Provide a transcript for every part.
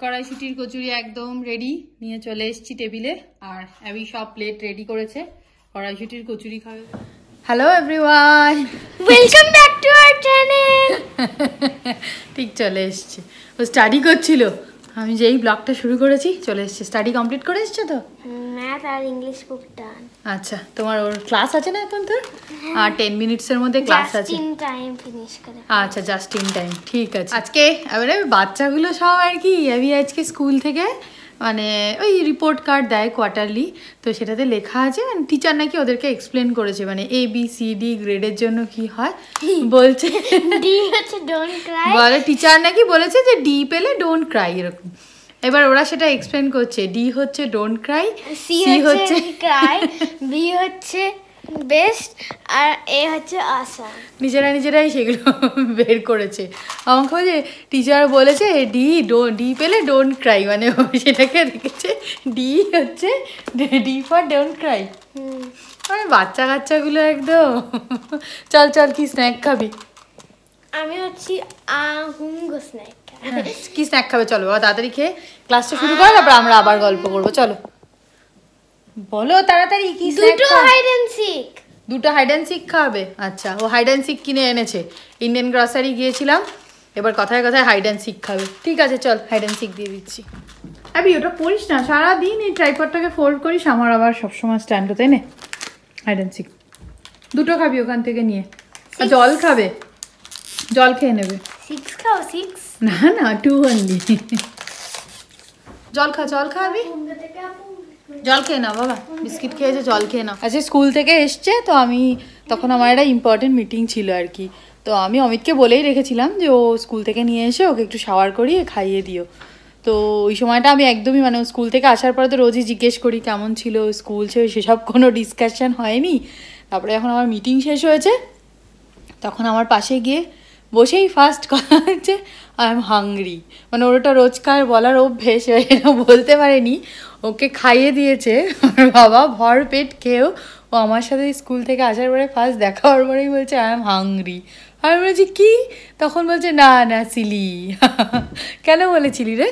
কড়াইশুটির কচুরি একদম রেডি নিয়ে চলে এসছি টেবিলে। আর অ্যাবি সব প্লেট রেডি করেছে। কড়াইশুটির কচুরি খাবে। Hello everyone welcome back to our channel ঠিক চলে এসছে। ও স্টাডি করছিল। আমি যেই ব্লগটা শুরু করেছি চলে এসেছি। স্টাডি কমপ্লিট করে এসছো তো? ম্যাথ আর ইংলিশ পড়তাম আচ্ছা তোমার ওর ক্লাস আছে না এখন তোর? আর টেন মিনিটসের মধ্যে ক্লাস আছে। ইন টাইম ফিনিশ করে। আচ্ছা জাস্ট ইন টাইম ঠিক আছে। আজকে এবারে বাচ্চাগুলো সব আর কি আমি আজকে স্কুল থেকে মানে ওই রিপোর্ট কার্ড দেয় কোয়ার্টারলি তো সেটাতে লেখা আছে মানে টিচার নাকি ওদেরকে এক্সপ্লেন করেছে মানে এ বি সি ডি গ্রেডের জন্য কি হয় বলছে। ডি হচ্ছে ডোন্ট ক্রাই বলে টিচার নাকি বলেছে যে ডি পেলে ডোন্ট ক্রাই এরকম। এবার ওরা সেটা এক্সপ্লেন করছে ডি হচ্ছে ডোন্ট ক্রাই সি হচ্ছে ক্রাই বি হচ্ছে বেস্ট আর এ হচ্ছে আশা নিজেরা নিজেরাই সেগুলো বের করেছে। আমাকে বলছে টিচার বলেছে ডি ডো ডি পেলে ডোন্ট ক্রাই মানে সেটাকে দেখেছে ডি হচ্ছে ডি ফর ডোন্ট ক্রাই মানে বাচ্চা কাচ্চাগুলো একদম। চল চল কি স্ন্যাক খাবি? আমি হচ্ছি আহুঙ্গ স্ন্যাক কি স্ন্যাক খাবে? চলো বাবা তাড়াতাড়ি খেয়ে ক্লাসটা শুরু করো তারপর আমরা আবার গল্প করব। চলো। বলো তাড়াতাড়ি কি দুটো হাইড এন্ড সিক দুটো হাইড অ্যান্ড সিক খাওয়াবে আচ্ছা ও হাইড অ্যান্ড সিক কিনে এনেছে। ইন্ডিয়ান গ্রসারি গিয়েছিলাম এবার কথায় কথায় হাইড অ্যান্ড সিক খাবে। ঠিক আছে চল হাইড অ্যান্ড সিক দিয়ে দিচ্ছি। আবি ওটা করিস না সারাদিন এই ট্রাইপডটাকে ফোল্ড করিস আমার আবার সবসময় স্ট্যান্ড হতে নে? হাইড অ্যান্ড সিক দুটো খাবি ওখান থেকে নিয়ে। আর জল খাবে? জল খেয়ে নেবে। সিক্স খাও সিক্স না না টু অনলি জল খা জল খাবি জল খেয়ে নাও, বাবা। বিস্কিট খেয়েছে, জল খেয়ে নাও। আজকে স্কুল থেকে এসছে, তো আমি, তখন আমার একটা ইম্পর্টেন্ট মিটিং ছিল আর কি। তো আমি অমিতকে বলেই রেখেছিলাম যে, ও স্কুল থেকে নিয়ে এসে, ওকে একটু শাওয়ার করিয়ে খাইয়ে দিও। তো ওই সময়টা আমি একদমই মানে স্কুল থেকে আসার পরে তো রোজই জিজ্ঞেস করি, কেমন ছিল স্কুল? ছিল সেসব কোনো ডিসকাশন হয়নি। তারপরে এখন আমার মিটিং শেষ হয়েছে। তখন আমার পাশে গিয়ে বসেই ফার্স্ট কথা হচ্ছে আই এম হাংরি মানে ওর ওটা রোজকার বলার অভ্যেস বলতে পারেনি। ওকে খাইয়ে দিয়েছে। ওর বাবা ভর পেট খেয়েও ও আমার সাথে স্কুল থেকে আসার পরে ফার্স্ট দেখা হওয়ার পরেই বলছে আই এম হাংরি আমি বলেছি কি? তখন বলছে না না সিলি কেন বলেছিলি রে?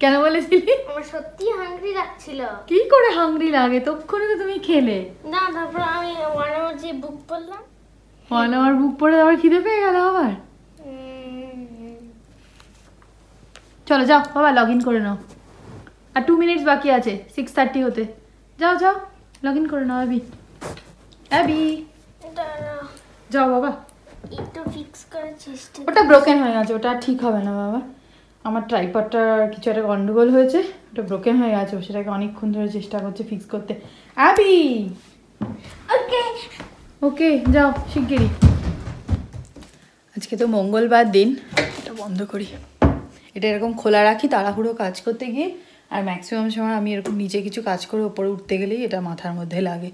কেন বলেছিলি? আমার সত্যি হাংরি লাগছিল। কি করে হাংরি লাগে? তক্ষণে তো তুমি খেলে। না তারপর আমি আওয়ার যে বুক করলাম ওয়ান আওয়ার বুক পরে আবার খিদে পেয়ে গেল আবার। চলো যাও বাবা লগ ইন করে নাও। আর টু মিনিটস বাকি আছে সিক্স থার্টি হতে। যাও যাও লগ ইন করে নাও অ্যাবি অ্যাবি যাও বাবা। ওটা ব্রোকেন হয়ে গেছে ওটা ঠিক হবে না বাবা। আমার ট্রাইপডটার কিছু একটা গন্ডগোল হয়েছে ওটা ব্রোকেন হয়ে গেছে সেটাকে অনেকক্ষণ ধরে চেষ্টা করছে ফিক্স করতে। অ্যাবি ওকে ওকে, যাও, শিগগিরই। আজকে তো মঙ্গলবার দিন, এটা বন্ধ করি। এটা এরকম খোলা রাখি, তাড়াহুড়ো কাজ করতে গিয়ে, আর ম্যাক্সিমাম সময় আমি এরকম নিচে কিছু কাজ করে ওপরে উঠতে গেলেই এটা মাথার মধ্যে লাগে।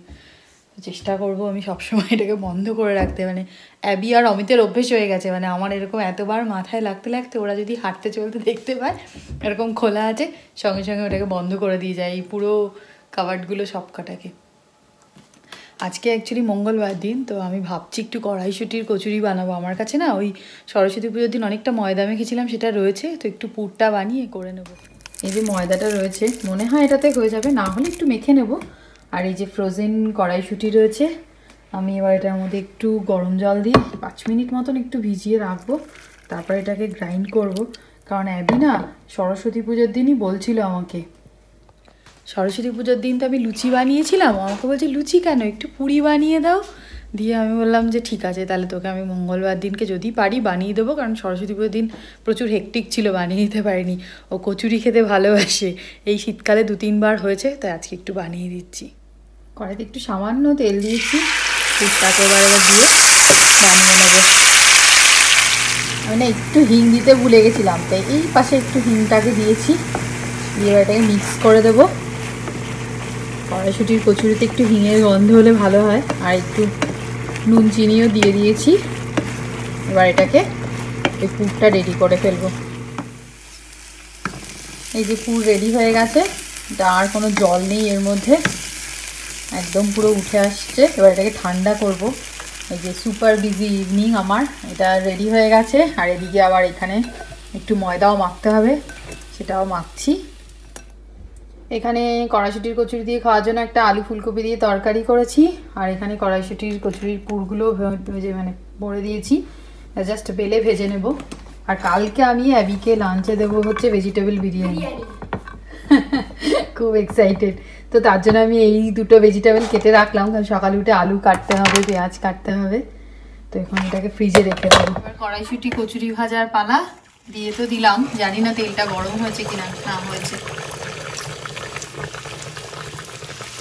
চেষ্টা করব আমি সবসময় এটাকে বন্ধ করে রাখতে মানে অ্যাবি আর অমিতের অভ্যেস হয়ে গেছে মানে আমার এরকম এতবার মাথায় লাগতে লাগতে ওরা যদি হাঁটতে চলতে দেখতে পায়, এরকম খোলা আছে, সঙ্গে সঙ্গে ওটাকে বন্ধ করে দিয়ে যায়, এই পুরো কাবার্ডগুলো সব কটাকে আজকে অ্যাকচুয়ালি মঙ্গলবার দিন, তো আমি ভাবছি একটু কড়াইশুটির কচুরি বানাবো। আমার কাছে না ওই সরস্বতী পুজোর দিন অনেকটা ময়দা মেখেছিলাম, সেটা রয়েছে, তো একটু পুরটা বানিয়ে করে নেব। এই যে ময়দাটা রয়েছে, মনে হয় এটাতে হয়ে যাবে, না হলে একটু মেখে নেব। আর এই যে ফ্রোজেন কড়াইশুটি রয়েছে, আমি এবার এটার মধ্যে একটু গরম জল দিয়ে পাঁচ মিনিট মতন একটু ভিজিয়ে রাখব, তারপর এটাকে গ্রাইন্ড করব। কারণ অ্যাবি না সরস্বতী পুজোর দিনই বলছিল আমাকে সরস্বতী পুজোর দিন তো আমি লুচি বানিয়েছিলাম। আমাকে বলছে, লুচি কেন? একটু পুরি বানিয়ে দাও। দিয়ে আমি বললাম যে, ঠিক আছে, তাহলে তোকে আমি মঙ্গলবার দিনকে যদি পারি বানিয়ে দেবো, কারণ সরস্বতী পুজোর দিন প্রচুর হেকটিক ছিল, বানিয়ে দিতে পারিনি। ও কচুরি খেতে ভালোবাসে। এই শীতকালে দু, তিনবার হয়েছে, তাই আজকে একটু বানিয়ে দিচ্ছি। কড়াইতে একটু সামান্য তেল দিয়েছি। পুরটাকে এবার এবার দিয়ে বানিয়ে নেব। আমি না একটু হিং দিতে ভুলে গেছিলাম, তাই এই পাশে একটু হিংটাকে দিয়েছি। দিয়ে এটাকে মিক্স করে দেবো। কড়াইশুটির কচুরিতে একটু হিঙের গন্ধ হলে ভালো হয়, আর একটু নুন চিনিও দিয়ে দিয়েছি। এবার এটাকে এই পুরটা রেডি করে ফেলব। এই যে পুর রেডি হয়ে গেছে, এটা আর কোনো জল নেই এর মধ্যে। একদম পুরো উঠে আসছে। এবার এটাকে ঠান্ডা করব। এই যে সুপার বিজি ইভিনিং আমার, এটা রেডি হয়ে গেছে। আর এদিকে আবার এখানে একটু ময়দাও মাখতে হবে, সেটাও মাখছি। এখানে কড়াইশুটির কচুরি দিয়ে খাওয়ার জন্য একটা আলু ফুলকপি দিয়ে তরকারি করেছি। আর এখানে কড়াইশুটির কচুরির পুরগুলো ভেজে মানে ভরে দিয়েছি। জাস্ট বেলে ভেজে নেব। আর কালকে আমি অ্যাবিকে লাঞ্চে দেবো হচ্ছে ভেজিটেবল বিরিয়ানি। খুব এক্সাইটেড তো তার জন্য আমি এই দুটো ভেজিটেবল কেটে রাখলাম। কারণ সকালে উঠে আলু কাটতে হবে পেঁয়াজ কাটতে হবে। তো এখন এটাকে ফ্রিজে রেখে দেবো। এবার কড়াইশুটি কচুরি ভাজার পালা দিয়ে তো দিলাম। জানি না তেলটা গরম হয়েছে কিনা না হয়েছে।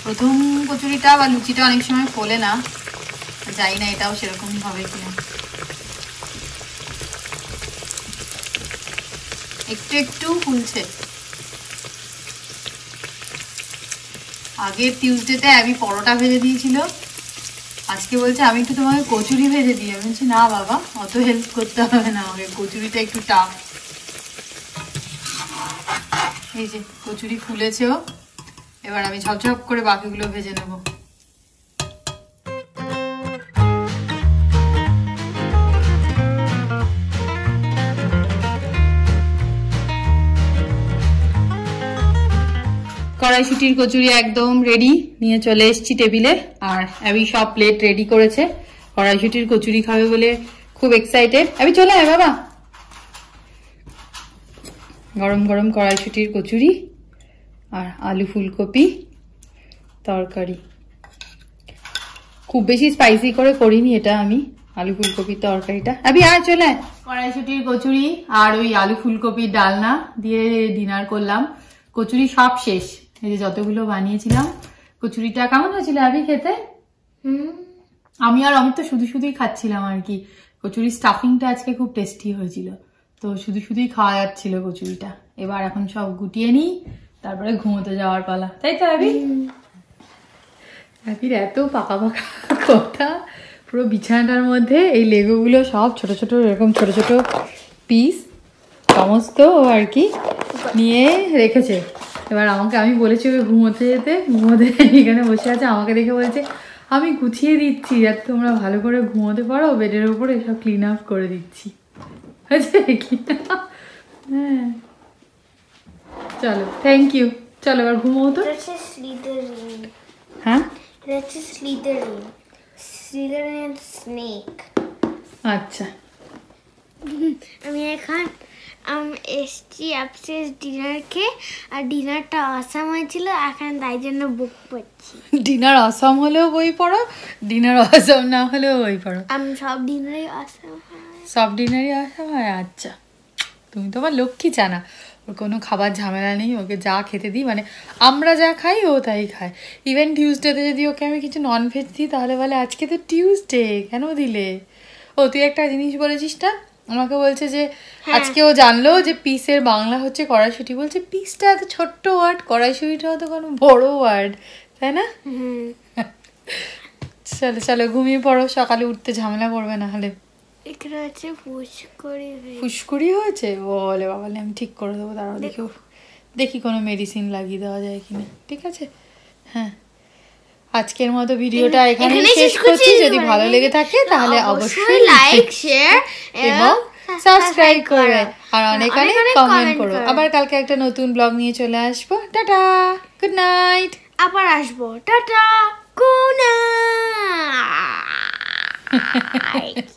প্রথম কচুরিটা বা লুচিটা অনেক সময় ফোলে না। জানি না এটাও সেরকম হবে কিনা। একটু একটু ফুলছে। আগের টিউসডেতে আমি পরোটা ভেজে দিয়েছিল। আজকে বলছে, আমি একটু তোমাকে কচুরি ভেজে দিই। আমি বলছি, না বাবা, অত হেল্প করতে হবে না আমাকে। কচুরিটা একটু টাফ এই যে, কচুরি ফুলেছেও এবার আমি ঝপঝপ করে বাকিগুলো ভেজে নেব। কড়াইশুটির কচুরি একদম রেডি নিয়ে চলে এসেছি টেবিলে, আর আমি সব প্লেট রেডি করেছে। কড়াইশুটির কচুরি খাবে বলে খুব এক্সাইটেড আমি চলে আয় বাবা। গরম গরম কড়াইশুটির কচুরি। আর আলু ফুলকপি তরকারি। খুব বেশি স্পাইসি করে করিনি এটা আমি আলু ফুলকপির তরকারিটা। আবি আয় চলে কড়াইশুটির কচুরি আর ওই আলু ফুলকপির ডালনা দিয়ে ডিনার করলাম। কচুরি সব শেষ। এই যে যতগুলো বানিয়েছিলাম কচুরিটা কেমন হয়েছিল আবি খেতে? হুম। আমি আর অমিত তো শুধু শুধুই খাচ্ছিলাম আর কি। কচুরি স্টাফিংটা আজকে খুব টেস্টি হয়েছিল। তো শুধু শুধুই খাওয়া যাচ্ছিল কচুরিটা। এবার এখন সব গুটিয়ে নিই। তারপরে ঘুমোতে যাওয়ার পালা। তাই তো, আবি? আবির এত পাকা পাকা কথা, পুরো বিছানাটার মধ্যে এই লেগুগুলো সব ছোট ছোট, এরকম ছোট ছোট পিস সমস্ত আর কি, নিয়ে রেখেছে। এবার আমাকে, আমি বলেছি ওকে ঘুমোতে যেতে, ঘুমোতে এখানে বসে আছে, আমাকে দেখে বলছে, আমি গুছিয়ে দিচ্ছি, যাতে তোমরা ভালো করে ঘুমোতে পারো, বেডের উপরে সব ক্লিন আপ করে দিচ্ছি। হ্যাঁ। চলো থ্যাংক ইউ চলো এবার ঘুমোও তো। হ্যাঁ? স্নেক আচ্ছা। আমি এখন আমি এসছি আপস্টেজ ডিনার খেয়ে আর ডিনারটা আসাম হয়েছিল এখন তাই জন্য বুক করছি। ডিনার আসাম হলেও বই পড়ো ডিনার আসাম না হলেও বই পড়ো। আমি সব ডিনারে আসাম সব ডিনারই আসাম হয় আচ্ছা। তুমি তোমার লক্ষ্মী জানা। ওর কোনো খাবার ঝামেলা নেই ওকে যা খেতে দিই মানে আমরা যা খাই ও তাই খায়। ইভেন টিউসডেতে যদি ওকে আমি কিছু নন ভেজ দিই তাহলে বলে আজকে তো টিউসডে কেন দিলে? ও তুই একটা জিনিস বলেছিস না? আমাকে বলছে যে আজকে ও জানলো যে পিসের বাংলা হচ্ছে কড়াইশুটি। বলছে পিসটা এত ছোট্ট ওয়ার্ড কড়াইশুটিটাও তো কোনো বড় ওয়ার্ড তাই না? চলো চলো ঘুমিয়ে পড়ো সকালে উঠতে ঝামেলা করবে না হলে। এখানে আছে হয়ে- ফুসকুড়ি হয়েছে? বলে বাবালে আমি ঠিক করে দেবো দাঁড়াও দেখি দেখি কোনো মেডিসিন লাগিয়ে দেওয়া যায় কিনা। ঠিক আছে? হ্যাঁ। আজকের মতো ভিডিওটা এখানে শেষ করছি। যদি ভালো লেগে থাকে তাহলে অবশ্যই লাইক শেয়ার এবং সাবস্ক্রাইব করে আর অনেক অনেক কমেন্ট করো। করো। আবার কালকে একটা নতুন ব্লগ নিয়ে চলে আসব। টাটা! গুড নাইট আবার আসব। টাটা! Good night